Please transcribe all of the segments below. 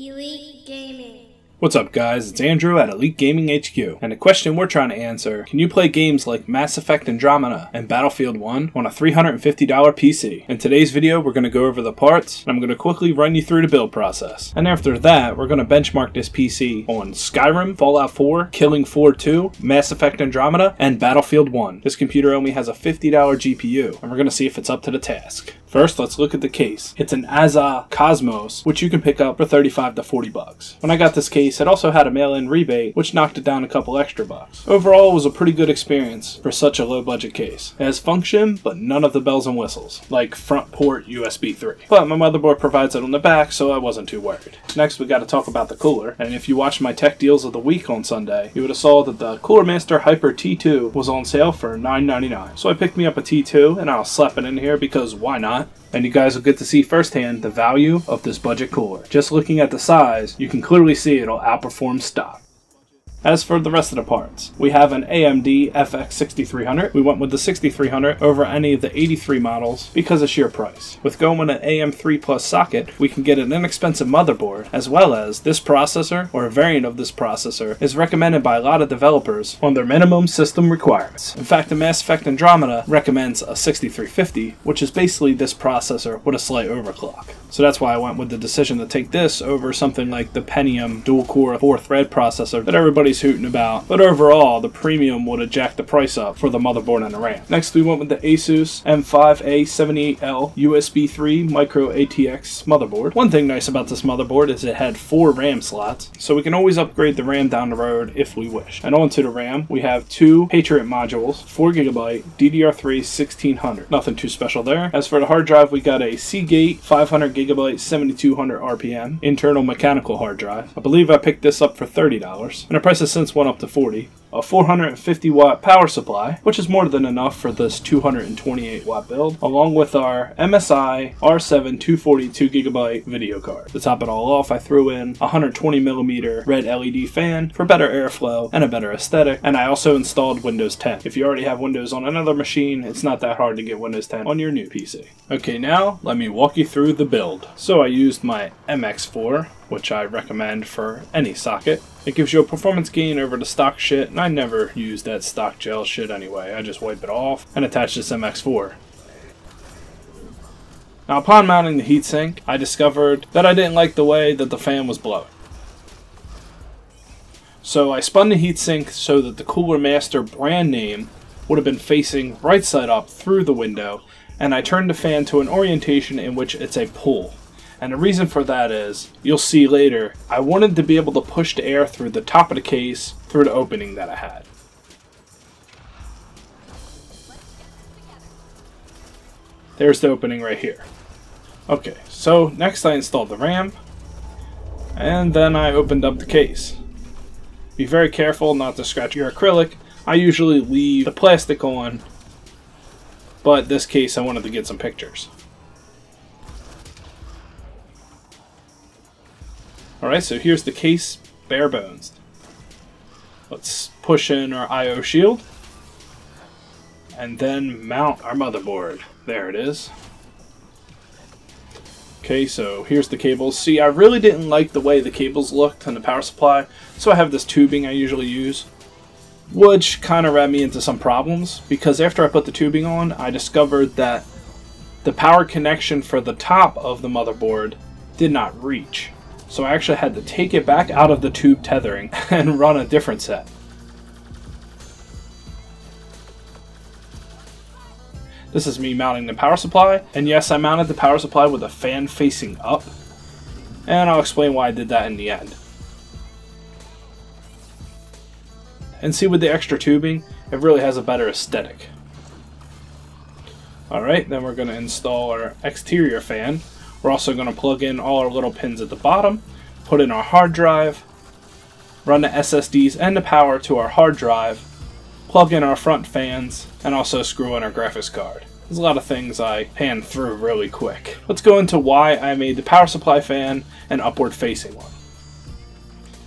Elite Gaming. What's up guys, it's Andrew at Elite Gaming HQ, and the question we're trying to answer, can you play games like Mass Effect Andromeda and Battlefield 1 on a $350 PC? In today's video we're going to go over the parts, and I'm going to quickly run you through the build process. And after that, we're going to benchmark this PC on Skyrim, Fallout 4, Killing Floor 2, Mass Effect Andromeda, and Battlefield 1. This computer only has a $50 GPU, and we're going to see if it's up to the task. First, let's look at the case. It's an Azza Cosmos, which you can pick up for 35 to 40 bucks. When I got this case, it also had a mail-in rebate, which knocked it down a couple extra bucks. Overall, it was a pretty good experience for such a low-budget case. It has function, but none of the bells and whistles, like front port USB 3. But my motherboard provides it on the back, so I wasn't too worried. Next, we got to talk about the cooler, and if you watched my tech deals of the week on Sunday, you would have saw that the Cooler Master Hyper T2 was on sale for $9.99. So I picked me up a T2, and I'll slap it in here because why not? and you guys will get to see firsthand the value of this budget cooler. Just looking at the size, you can clearly see it'll outperform stock. As for the rest of the parts, we have an AMD FX 6300. We went with the 6300 over any of the 83 models because of sheer price. With going with an AM3 Plus socket, we can get an inexpensive motherboard, as well as this processor, or a variant of this processor, is recommended by a lot of developers on their minimum system requirements. In fact, the Mass Effect Andromeda recommends a 6350, which is basically this processor with a slight overclock. So that's why I went with the decision to take this over something like the Pentium dual-core 4-thread processor that everybody's hooting about. But overall, the premium would have jacked the price up for the motherboard and the RAM. Next, we went with the Asus M5A78L USB 3 micro ATX motherboard. One thing nice about this motherboard is it had four RAM slots, so we can always upgrade the RAM down the road if we wish. And onto the RAM, we have two Patriot modules, 4GB DDR3 1600. Nothing too special there. As for the hard drive, we got a Seagate 500 gigabyte 7200 RPM internal mechanical hard drive. I believe I picked this up for $30, and the price has since went up to 40 a 450 watt power supply, which is more than enough for this 228 watt build, along with our MSI R7 242 gigabyte video card. To top it all off, I threw in a 120 millimeter red LED fan for better airflow and a better aesthetic, and I also installed Windows 10. If you already have Windows on another machine, it's not that hard to get Windows 10 on your new PC. Okay, now let me walk you through the build. So I used my MX4 which I recommend for any socket. It gives you a performance gain over the stock shit, I never use that stock gel shit anyway. I just wipe it off and attach this MX4. Now upon mounting the heatsink, I discovered that I didn't like the way that the fan was blowing. So I spun the heatsink so that the Cooler Master brand name would have been facing right side up through the window, and I turned the fan to an orientation in which it's a pull. And the reason for that is, you'll see later, I wanted to be able to push the air through the top of the case through the opening that I had. There's the opening right here. Okay, so next I installed the RAM, and then I opened up the case. Be very careful not to scratch your acrylic. I usually leave the plastic on, but this case I wanted to get some pictures. Alright, so here's the case, bare bones. Let's push in our I.O. shield. And then mount our motherboard. There it is. Okay, so here's the cables. See, I really didn't like the way the cables looked on the power supply, so I have this tubing I usually use. Which kind of ran me into some problems, because after I put the tubing on, I discovered that the power connection for the top of the motherboard did not reach. So I actually had to take it back out of the tube tethering and run a different set. This is me mounting the power supply, and yes, I mounted the power supply with a fan facing up, and I'll explain why I did that in the end. And see with the extra tubing, it really has a better aesthetic. Alright, then we're going to install our exterior fan, we're also going to plug in all our little pins at the bottom, put in our hard drive, run the SSDs and the power to our hard drive, plug in our front fans, and also screw in our graphics card. There's a lot of things I pan through really quick. Let's go into why I made the power supply fan an upward facing one.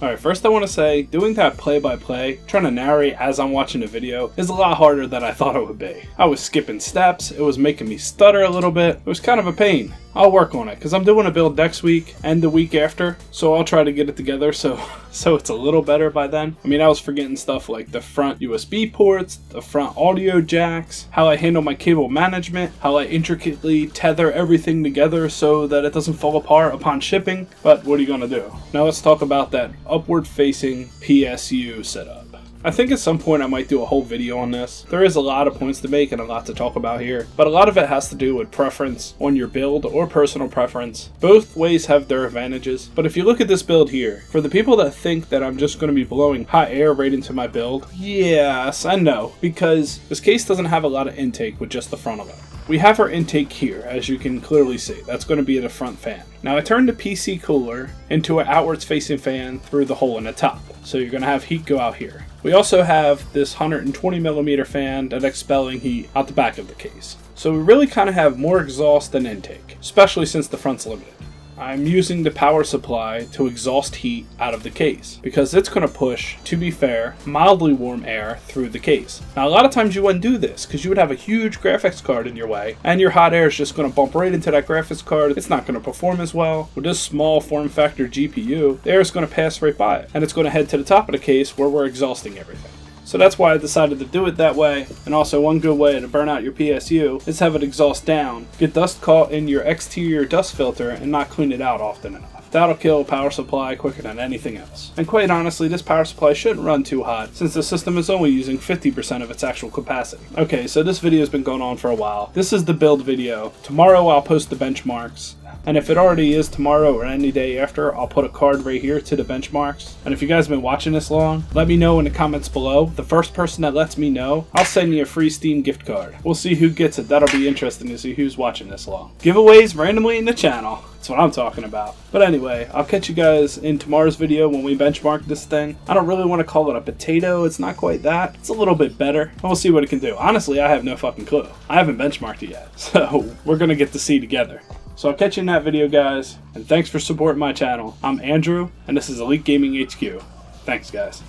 Alright, first I want to say, doing that play-by-play, -play, trying to narrate as I'm watching the video, is a lot harder than I thought it would be. I was skipping steps, it was making me stutter a little bit, it was kind of a pain. I'll work on it because I'm doing a build next week and the week after, so I'll try to get it together so so it's a little better by then. I mean, I was forgetting stuff like the front USB ports, the front audio jacks, how I handle my cable management, how I intricately tether everything together so that it doesn't fall apart upon shipping. But what are you gonna do? Now let's talk about that upward facing PSU setup. I think at some point I might do a whole video on this. There is a lot of points to make and a lot to talk about here, but a lot of it has to do with preference on your build or personal preference. Both ways have their advantages, but if you look at this build here, for the people that think that I'm just going to be blowing hot air right into my build, yes and no, because this case doesn't have a lot of intake with just the front of it. We have our intake here, as you can clearly see. That's going to be the front fan. Now I turned the PC cooler into an outwards facing fan through the hole in the top. So you're going to have heat go out here. We also have this 120 millimeter fan that's expelling heat out the back of the case. So we really kind of have more exhaust than intake, especially since the front's limited. I'm using the power supply to exhaust heat out of the case because it's going to push, to be fair, mildly warm air through the case. Now, a lot of times you wouldn't do this because you would have a huge graphics card in your way and your hot air is just going to bump right into that graphics card. It's not going to perform as well. With this small form factor GPU, the air is going to pass right by it and it's going to head to the top of the case where we're exhausting everything. So that's why I decided to do it that way. And also one good way to burn out your PSU is have it exhaust down, get dust caught in your exterior dust filter and not clean it out often enough. That'll kill power supply quicker than anything else. And quite honestly, this power supply shouldn't run too hot since the system is only using 50% of its actual capacity. Okay, so this video has been going on for a while. This is the build video. Tomorrow I'll post the benchmarks. And if it already is tomorrow or any day after, I'll put a card right here to the benchmarks. And if you guys have been watching this long, let me know in the comments below. The first person that lets me know, I'll send you a free Steam gift card. We'll see who gets it. That'll be interesting to see who's watching this long. Giveaways randomly in the channel. That's what I'm talking about. But anyway, I'll catch you guys in tomorrow's video when we benchmark this thing. I don't really want to call it a potato. It's not quite that. It's a little bit better. We'll see what it can do. Honestly, I have no fucking clue. I haven't benchmarked it yet. So we're going to get to see together. So I'll catch you in that video, guys. And thanks for supporting my channel. I'm Andrew, and this is Elite Gaming HQ. Thanks, guys.